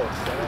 this.